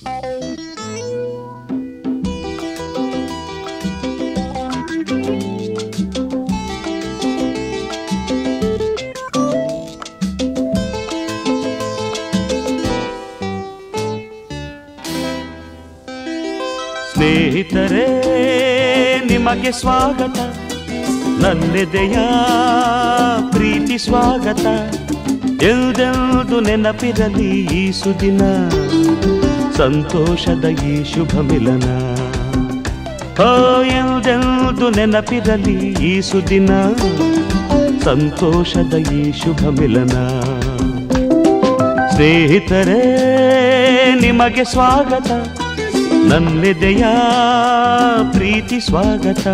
ಸ್ನೇಹಿತರೇ ನಿಮಗೆ ಸ್ವಾಗತ. ನನ್ನೆದೆಯ ಪ್ರೀತಿ ಸ್ವಾಗತ. ಎಲ್ದೆಲ್ದು ನೆನಪಿರಲಿ ಈ ಸುದಿನ. ಸಂತೋಷದ ಈ ಶುಭ ಮಿಲನ. ಓ ಎಂದೆಂದು ನೆನಪಿರಲಿ ಈ ಸುದಿನ. ಸಂತೋಷದ ಈ ಶುಭ ಮಿಲನ. ಸ್ನೇಹಿತರೇ, ನಿಮಗೆ ಸ್ವಾಗತ. ನನ್ನೆದೆಯ ಪ್ರೀತಿ ಸ್ವಾಗತ.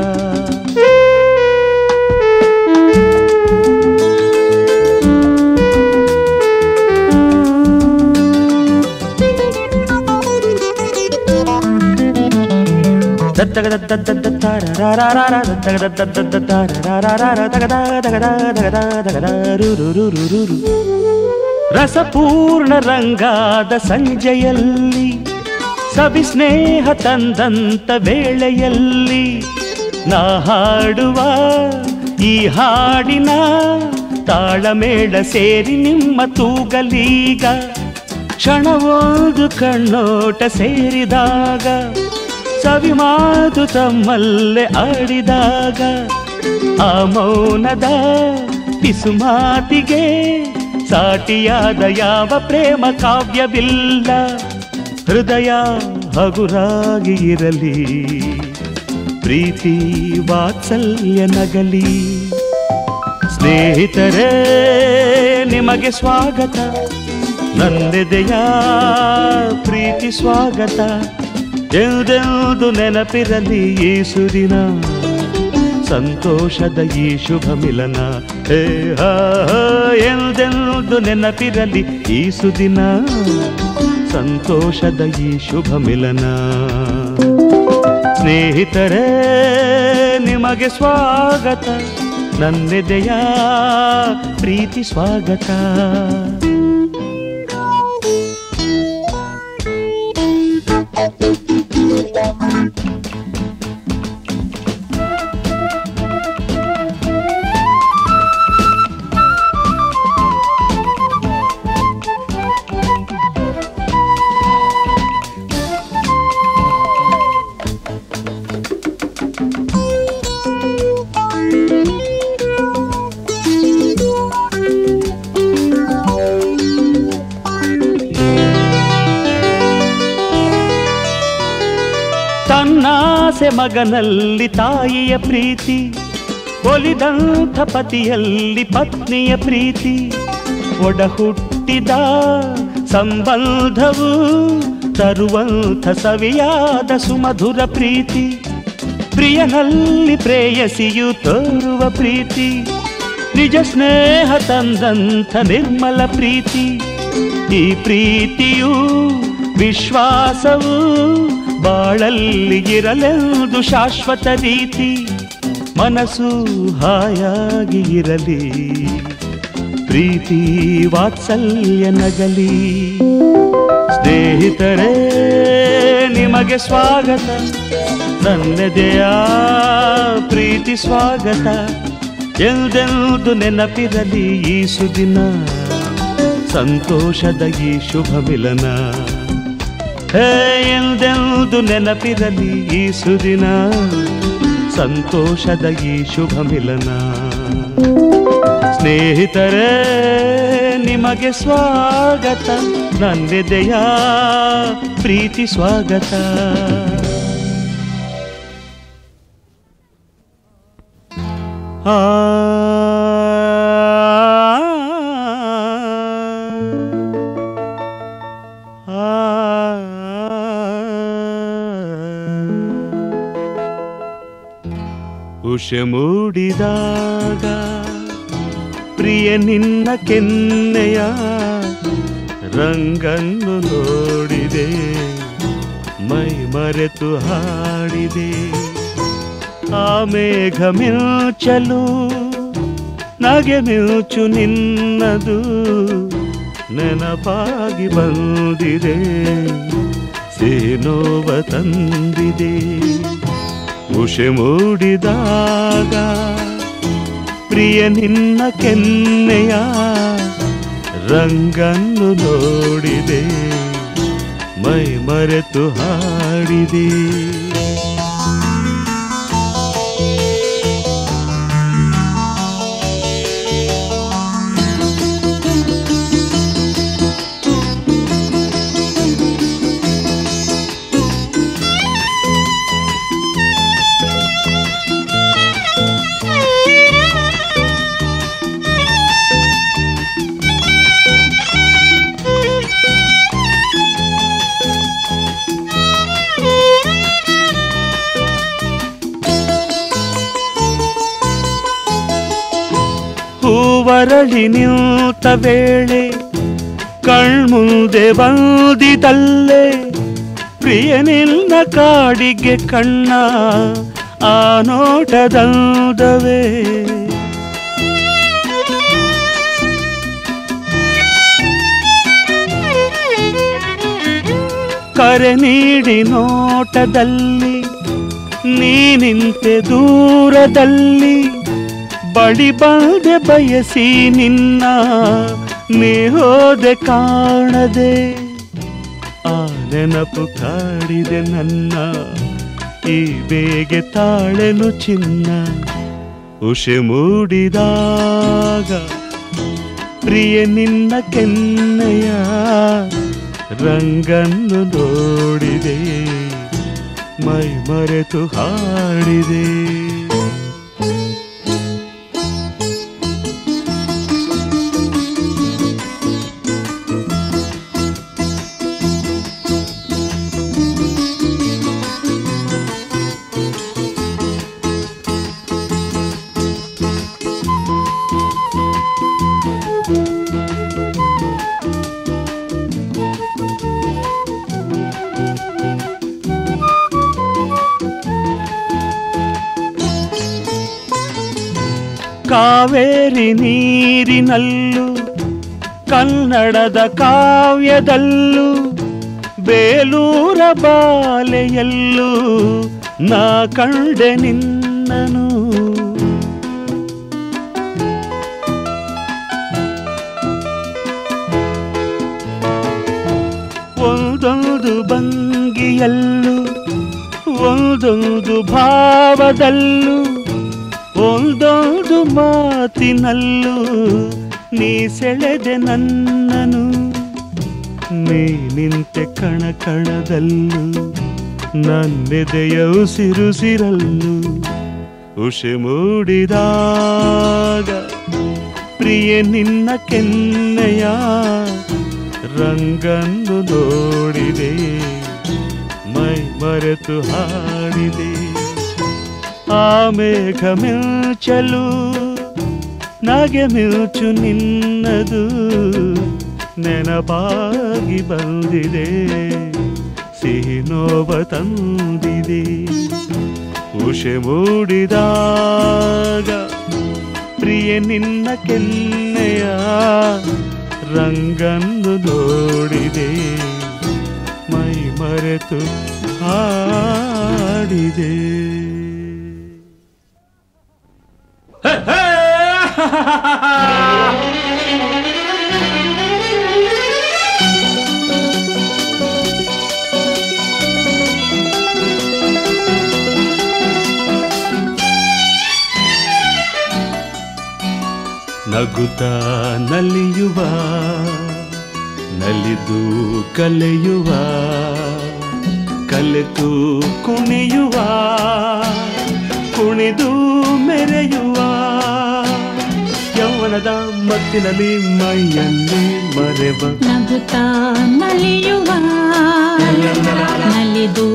ರಸಪೂರ್ಣ ರಂಗಾದ ಸಂಜೆಯಲ್ಲಿ, ಸವಿ ಸ್ನೇಹ ತಂದಂತ ವೇಳೆಯಲ್ಲಿ ನಾ ಹಾಡುವ ಈ ಹಾಡಿನ ತಾಳಮೇಳ ಸೇರಿ ನಿಮ್ಮ ತೂಗಲೀಗ, ಕ್ಷಣವೊಂದು ಕಣ್ಣೋಟ ಸೇರಿದಾಗ ಸವಿ ಮಾತು ತಮ್ಮಲ್ಲೇ ಆಡಿದಾಗ ಆ ಮೌನದ ಪಿಸು ಮಾತಿಗೆ ಸಾಟಿಯಾದ ಯಾವ ಪ್ರೇಮ ಕಾವ್ಯವಿಲ್ಲ. ಹೃದಯ ಹಗುರಾಗಿ ಇರಲಿ, ಪ್ರೀತಿ ವಾತ್ಸಲ್ಯ ನಗಲಿ. ಸ್ನೇಹಿತರೇ, ನಿಮಗೆ ಸ್ವಾಗತ. ನಂದೆದೆಯ ಪ್ರೀತಿ ಸ್ವಾಗತ. ಎಲ್ದೆಲ್ದು ನೆನಪಿರಲಿ ಈ ಸುದಿನ ಸಂತೋಷದ ಈ ಶುಭ ಮಿಲನ. ಹೇ, ಹಾ ನೆನಪಿರಲಿ ಈ ಸುದಿನ ಸಂತೋಷದ ಈ ಶುಭ ಮಿಲನ. ಸ್ನೇಹಿತರೇ, ನಿಮಗೆ ಸ್ವಾಗತ. ನನ್ನೆದೆಯ ಪ್ರೀತಿ ಸ್ವಾಗತ. ಮಗನಲ್ಲಿ ತಾಯಿಯ ಪ್ರೀತಿ, ಒಲಿದಂಥ ಪತಿಯಲ್ಲಿ ಪತ್ನಿಯ ಪ್ರೀತಿ ಒಡ ಹುಟ್ಟಿದ ಸಂಬಂಧವು ತರುವಂಥ ಸವಿಯಾದ ಸುಮಧುರ ಪ್ರೀತಿ, ಪ್ರಿಯನಲ್ಲಿ ಪ್ರೇಯಸಿಯು ತೋರುವ ಪ್ರೀತಿ, ನಿಜ ಸ್ನೇಹ ತಂದಂಥ ನಿರ್ಮಲ ಪ್ರೀತಿ, ಈ ಪ್ರೀತಿಯು ವಿಶ್ವಾಸವು ಬಾಳಲ್ಲಿ ಇರಲೆಂದು ಶಾಶ್ವತ ರೀತಿ, ಮನಸ್ಸು ಹಾಯಾಗಿ ಇರಲಿ. ಪ್ರೀತಿ ವಾತ್ಸಲ್ಯ ನಗಲಿ. ಸ್ನೇಹಿತರೇ, ನಿಮಗೆ ಸ್ವಾಗತ. ನನ್ನದೆಯ ಪ್ರೀತಿ ಸ್ವಾಗತ. ಎಲ್ದೆಲ್ದು ನೆನಪಿರಲಿ ಈ ಸುದಿನ. ಸಂತೋಷದ ಈ ಶುಭ ಮಿಲನ. ಹೇ, ಎಂದೆಂದು ನೆನಪಿರಲಿ ಈ ಸುದಿನ ಸಂತೋಷದ ಈ ಶುಭ ಮಿಲನ. ಸ್ನೇಹಿತರೇ, ನಿಮಗೆ ಸ್ವಾಗತ. ನನ್ನೆದೆಯ ಪ್ರೀತಿ ಸ್ವಾಗತ. ಉಷ ಮೂಡಿದಾಗ ಪ್ರಿಯ ನಿನ್ನ ಕೆನ್ನೆಯ ರಂಗನ್ನು ನೋಡಿದೆ, ಮೈ ಮರೆತು ಹಾಡಿದೆ. ಆ ಮೇಘ ಮಿಂಚಲು, ನಗೆ ಮಿಂಚು ನಿನ್ನದು ನೆನಪಾಗಿ ಬಂದಿದೆ, ಸೇನೋವ ತಂದಿದೆ. ಉಷೆ ಮೂಡಿದಾಗ ಪ್ರಿಯ ನಿನ್ನ ಕೆನ್ನೆಯ ರಂಗನ್ನು ನೋಡಿದೆ ಮೈ ಮರೆತು ಹಾಡಿದೆ. ಹೂವರಳಿ ನಿಂತ ವೇಳೆ ಕಣ್ಮುಂದೆ ಬಂದಿದಲ್ಲೇ ಪ್ರಿಯನಿನ್ನ ಕಾಡಿಗೆ ಕಣ್ಣ ಆ ನೋಟದಂದವೇ. ಕರೆ ನೀಡಿ ನೋಟದಲ್ಲಿ ನೀನಿಂತೆ ದೂರದಲ್ಲಿ ಬಳಿ ಬಂದೆ ಬಯಸಿ ನಿನ್ನ ನೀ ಹೋದೆ ಕಾಣದೆ. ಆ ನೆನಪು ಕಾಡಿದೆ ನನ್ನ, ಈ ಬೇಗೆ ತಾಳೆನು ಚಿನ್ನ. ಉಷೆ ಮೂಡಿದಾಗ ಪ್ರಿಯ ನಿನ್ನ ಕೆನ್ನೆಯ ರಂಗನ್ನು ನೋಡಿದೆ ಮೈ ಮರೆತು ಹಾಡಿದೆ. ಕಾವೇರಿ ನೀರಿನಲ್ಲೂ ಕನ್ನಡದ ಕಾವ್ಯದಲ್ಲೂ ಬೇಲೂರ ಬಾಲೆಯಲ್ಲೂ ನಾ ಕಂಡೆ ನಿನ್ನನು. ಒಂದೊಂದು ಭಂಗಿಯಲ್ಲೂ ಒಂದೊಂದು ಭಾವದಲ್ಲೂ ಒಂದೊಂದು ಮಾತಿನಲ್ಲೂ ನೀ ಸೆಳೆದೆ ನನ್ನನು ನೀ ನಿಂತೆ ಕಣ ಕಣದಲ್ಲೂ ನನ್ನೆದೆಯ ಉಸಿರುಸಿರಲ್ಲೂ ಉಷೆ ಮೂಡಿದಾಗ ಪ್ರಿಯ ನಿನ್ನ ಕೆನ್ನೆಯ ರಂಗನ್ನು ನೋಡಿದೆ, ಮೈ ಮರೆತು ಹಾಡಿದೆ. ಆ ಮೇಘ ಮಿಂಚಲು ನಗೆ ಮಿಂಚು ನಿನ್ನದು, ನೆನಪಾಗಿ ಬಂದಿದೆ, ಸಿಹಿ ನೋವ ತಂದಿದೆ. ಉಷೆ ಮೂಡಿದಾಗ ಪ್ರಿಯ ನಿನ್ನ ಕೆನ್ನೆಯ ರಂಗನ್ನು ನೋಡಿದೆ. ಮೈ ಮರೆತು ಹಾಡಿದೆ. ನಗುತ್ತ ನಲಿಯುವ ನಲಿದು ಕಲೆಯುವ ಕಲೆತು ಕುಣಿಯುವ ಕುಣಿದು ಮೆರೆಯುವ ಯೌವನದ ಮತ್ತಿನಲ್ಲಿ ಮೈಯಲ್ಲಿ ಮರೆವ ನಗುತ್ತಾ ನಲಿಯುವ. ನಲಿದು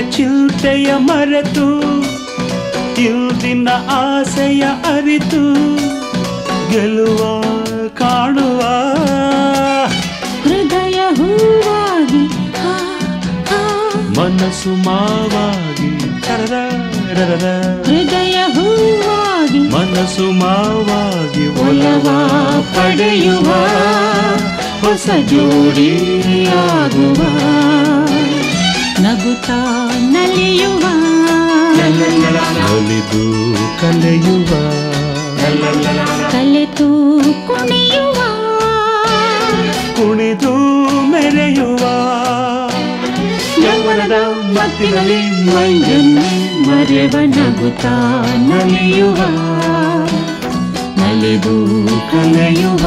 ನಿದ್ದೆಯ ಮರೆತು ಇಂದಿನ ಆಸೆಯ ಅರಿತು ಗೆಲುವ ಕಾಣುವ ಹೃದಯ ಹೂವಾಗಿ ಮನಸ್ಸು ಮಾವಾಗಿ. ಹೃದಯ ಹೂವಾಗಿ ಮನಸ್ಸು ಮಾವಾಗಿ ಒಲವ ಪಡೆಯುವ ಹೊಸ ಜೋಡಿಯಾಗುವ ನಗುತ್ತಾ ನಲಿಯುವ ಒಲಿದು ಕಲೆಯುವ ಕಲೆತು ಕುಣಿಯುವ ಕುಣಿದು ಮೆರೆಯುವ ಯೌವನದ ಮತ್ತಿನಲ್ಲಿ ಮೈಯಲ್ಲಿ ಮರೆವ ನಗುತ್ತಾ ನಲಿಯುವ ನಲಿದು ಕಲೆಯುವ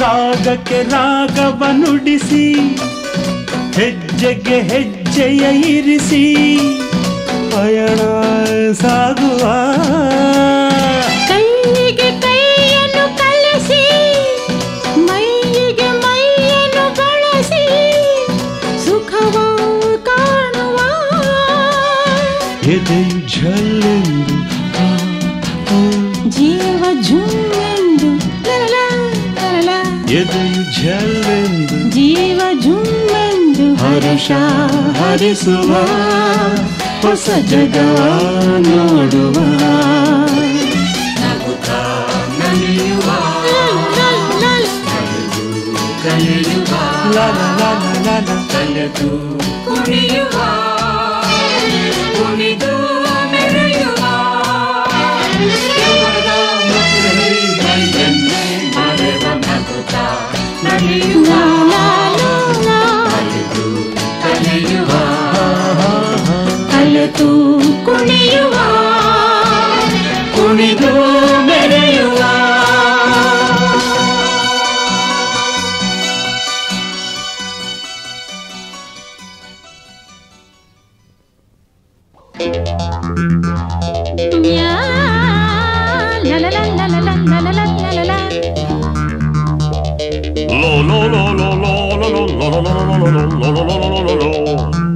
ರಾಗಕ್ಕೆ ರಾಗವ ನುಡಿಸಿ ಹೆಜ್ಜೆಗೆ ಹೆಜ್ಜೆಯ ಇರಿಸಿ ಪಯಣ ಸಾಗುವ యేషా హరిసువ ಹೊಸ ಜಗ ನೋಡುವ ಕಲಿಯುವ ಲಲ ಲಲ ಲಲ ಕುಣಿಯುವ ಕುಣಿದು ಮೆರೆಯುವ ಮರೆವ ನಗುತ್ತ ನಲಿಯುವ തൂ കുണിയുവാ കുണിതൂ മെനയുവാ lo lo lo lo lo lo lo lo lo lo lo lo lo lo lo lo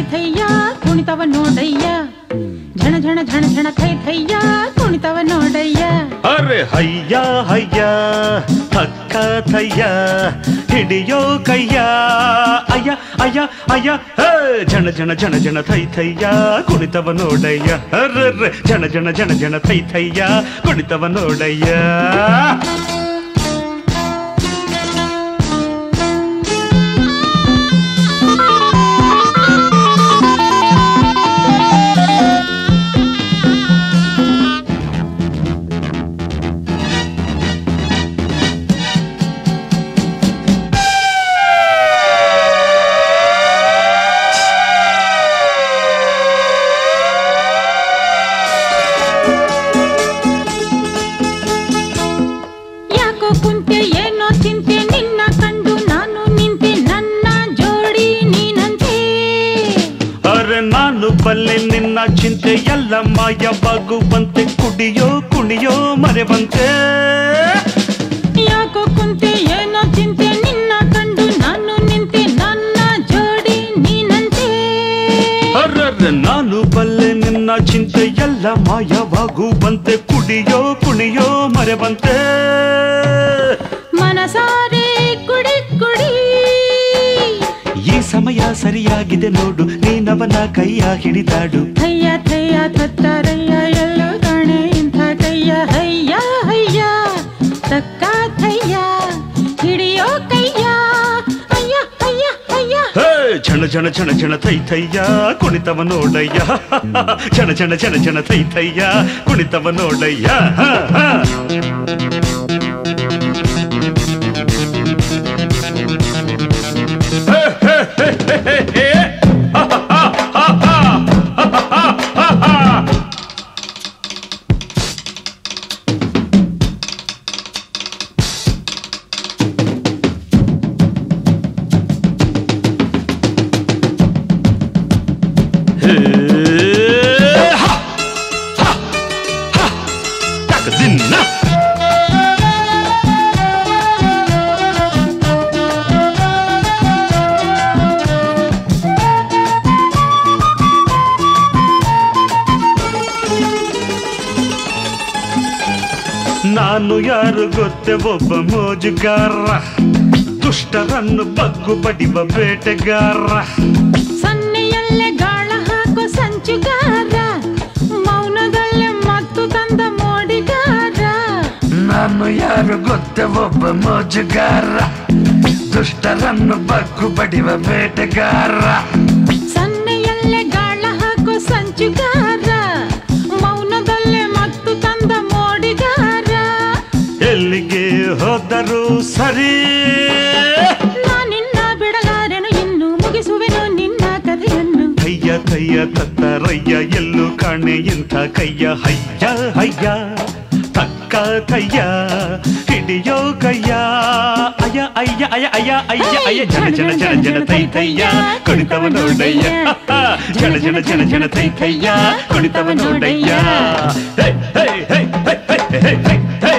ಥಯ್ಯ ಕುಣಿತವ ನೋಡಯ್ಯ ಝಣ ಝಣ ಝಣ ಝಣ ಥೈ ಥಯ್ಯ ಕುಣಿತವ ನೋಡಯ್ಯ ಅರೆ ಹಯ್ಯ ಹಯ್ಯ ಹಕ್ಕ ಥಯ್ಯ ಹಿಡಿಯೋ ಕಯ್ಯ ಅಯ್ಯ ಅಯ್ಯ ಅಯ್ಯ ಹೇ ಜನ ಜನ ಜನ ಜನ ಥೈ ಥಯ್ಯ ಕುಣಿತವ ನೋಡಯ್ಯ ಅರ್ರೆ ಜನ ಜನ ಜನ ಜನ ಥೈ ಥಯ್ಯ ಕುಣಿತವ ನೋಡಯ್ಯ ಮಾಯವಾಗುವಂತೆ ಕುಡಿಯೋ ಕುಣಿಯೋ ಮರೆವಂತೆ. ಯಾಕೋ ಕುಂತೆ ಏನೋ ಚಿಂತೆ ನಿನ್ನ ಕಂಡು ನಾನು ನಿಂತೆ ನನ್ನ ಜೋಡಿ ನೀನಂತೆ. ಅರ್ರ ನಾನು ಬಲ್ಲೆ ನಿನ್ನ ಚಿಂತೆ ಎಲ್ಲ ಮಾಯವಾಗುವಂತೆ. ಕುಡಿಯೋ ಕುಣಿಯೋ ಮರೆವಂತೆ. ಮನಸಾರೆ ಕುಡಿ ಕುಡಿ. ಈ ಸಮಯ ಸರಿಯಾಗಿದೆ ನೋಡು ನವನ ಕೈಯ ಹಿಡಿದಾಡು ಥಯ್ಯ ಥಯ್ಯ ತತ್ತಾರಯ್ಯ ಎಲ್ಲೋ ಕಾಣೆ ಇಂಥ ಕೈಯ ಹಯ್ಯ ಹಯ್ಯ ತಕ್ಕ ಥಯ್ಯ ಹಿಡಿಯೋ ಕೈಯ ಅಯ್ಯ ಅಯ್ಯ ಅಯ್ಯ ಛಣ ಛಣ ಛಣ ಛಣ ಥೈ ಥಯ್ಯ ಕುಣಿತವ ನೋಡಯ್ಯ ಛಣ ಛಣ ಛಣ ಛಣ ಥೈ ಥಯ್ಯ ಕುಣಿತವ ನೋಡಯ್ಯ ಹ ಹ hey, hey, hey. ಒಬ್ಬ ಮೋಜುಗಾರ. ದುಷ್ಟರನ್ನು ಬಗ್ಗು ಬಡಿವ ಬೇಟೆಗಾರ. ಸನ್ನೆಯಲ್ಲೇ ಗಾಳ ಹಾಕೋ ಸಂಚುಗಾರ. ಮೌನದಲ್ಲೇ ಮತ್ತು ತಂದ ಮೋಡಿಗಾರ. ನಾನು ಯಾರು ಗೊತ್ತ ಒಬ್ಬ ಮೋಜುಗಾರ. ದುಷ್ಟರನ್ನು ಬಗ್ಗು ಬಡಿವ ಬೇಟೆಗಾರ. ಸನ್ನೆಯಲ್ಲೇ ಗಾಳ ಹಾಕೋ ಸಂಚುಗಾರ. ಸರಿ ನಿನ್ನ ಬಿಡಲಾರೆನು ಇನ್ನು ಮುಗಿಸುವೆನು ನಿನ್ನ ಕಥೆಯನ್ನು ಕಯ್ಯ ಕಯ್ಯ ತತ್ತರಯ್ಯ ಎಲ್ಲೂ ಕಾಣೆ ಇಂಥ ಕೈಯ ಹಯ್ಯ ಹಯ್ಯ ತಕ್ಕ ಕಯ್ಯ ಹಿಡಿಯೋ ಕಯ್ಯ ಅಯ್ಯ ಅಯ್ಯ ಅಯ್ಯ ಅಯ್ಯ ಅಯ್ಯ ಅಯ್ಯ ಜನ ಜನ ಜನ ಜನ ತೈ ಕಯ್ಯ ಕುಣಿತವ ನೋಡಯ್ಯ ಜನ ಜನ ಜನ ಜನ ತೈ ಕಯ್ಯ ಕುಣಿತವ ನೋಡಯ್ಯ ಹೇ ಹೇ ಹೇ ಹೇ ಹೇ ಹೇ ಹೇ